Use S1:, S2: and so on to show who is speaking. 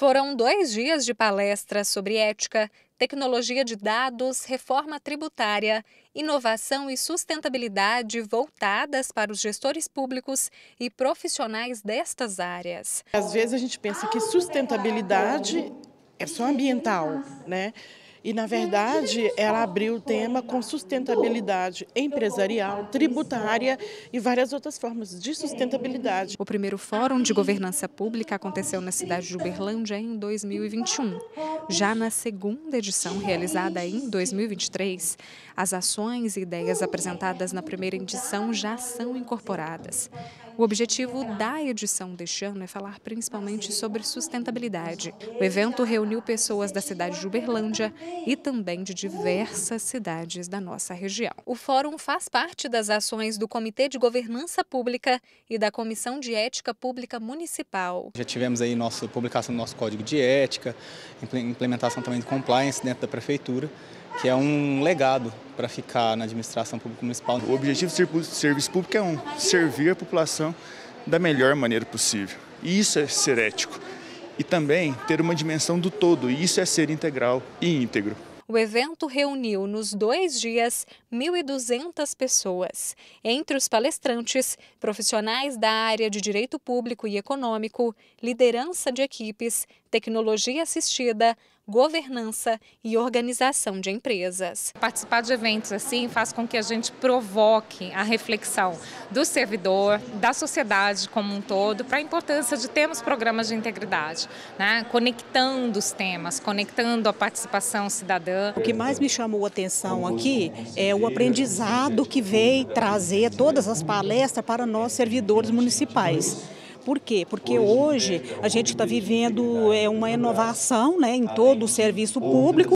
S1: Foram dois dias de palestras sobre ética, tecnologia de dados, reforma tributária, inovação e sustentabilidade voltadas para os gestores públicos e profissionais destas áreas.
S2: Às vezes a gente pensa que sustentabilidade é só ambiental, né? E, na verdade, ela abriu o tema com sustentabilidade empresarial, tributária e várias outras formas de sustentabilidade.
S1: O primeiro Fórum de Governança Pública aconteceu na cidade de Uberlândia em 2021. Já na segunda edição, realizada em 2023, as ações e ideias apresentadas na primeira edição já são incorporadas. O objetivo da edição deste ano é falar principalmente sobre sustentabilidade. O evento reuniu pessoas da cidade de Uberlândia e também de diversas cidades da nossa região. O fórum faz parte das ações do Comitê de Governança Pública e da Comissão de Ética Pública Municipal.
S3: Já tivemos aí nossa publicação do nosso código de ética, implementação também de compliance dentro da prefeitura que é um legado para ficar na administração pública municipal.
S4: O objetivo do serviço público é um, servir a população da melhor maneira possível. E isso é ser ético. E também ter uma dimensão do todo, e isso é ser integral e íntegro.
S1: O evento reuniu nos dois dias 1.200 pessoas. Entre os palestrantes, profissionais da área de direito público e econômico, liderança de equipes, tecnologia assistida, governança e organização de empresas.
S5: Participar de eventos assim faz com que a gente provoque a reflexão do servidor, da sociedade como um todo, para a importância de termos programas de integridade, né? conectando os temas, conectando a participação cidadã.
S6: O que mais me chamou a atenção aqui é o aprendizado que veio trazer todas as palestras para nós servidores municipais. Por quê? Porque hoje a gente está vivendo é, uma inovação né, em todo o serviço público.